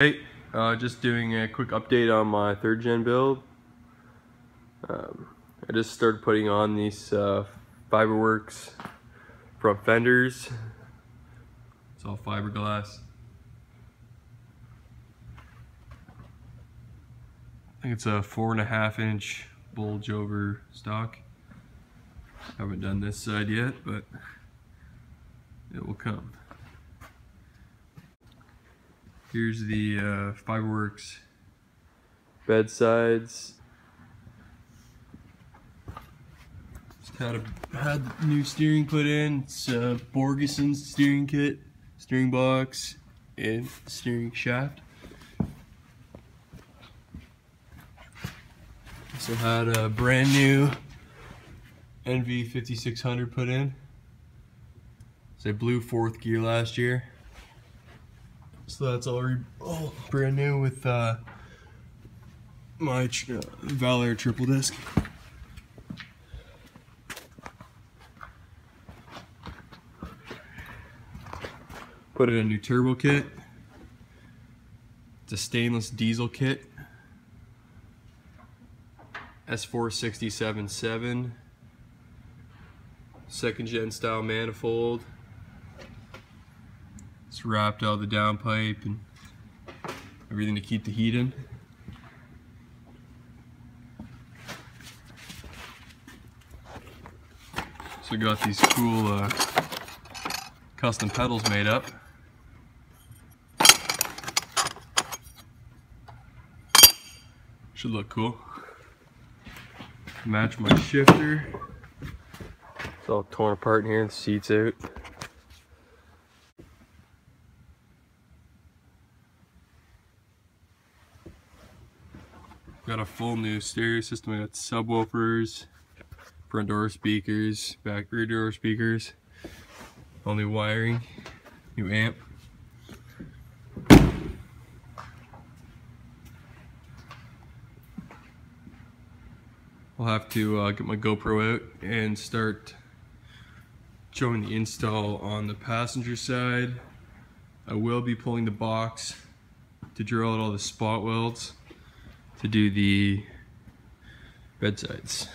Hey, uh, just doing a quick update on my third gen build. Um, I just started putting on these uh, Fiberwerx front fenders. It's all fiberglass. I think it's a four and a half inch bulge over stock. Haven't done this side yet, but it will come. Here's the uh, Fiberwerx bedsides. Just had a had new steering put in. It's uh, Borgeson steering kit, steering box, and steering shaft. Also had a brand new NV5600 put in. It's a blue fourth gear last year. So that's all, all brand new with uh, my uh, Valair triple disc. Put in a new turbo kit. It's a stainless diesel kit. S4677 second gen style manifold it's wrapped all the downpipe and everything to keep the heat in. So we got these cool uh, custom pedals made up. Should look cool. Match my shifter. It's all torn apart in here, the seat's out. Got a full new stereo system. I got subwoofers, front door speakers, back rear door speakers, all new wiring, new amp. I'll have to uh, get my GoPro out and start showing the install on the passenger side. I will be pulling the box to drill out all the spot welds to do the bedsides.